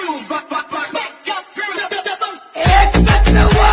groove, rock, rock, rock, rock your groove. It's the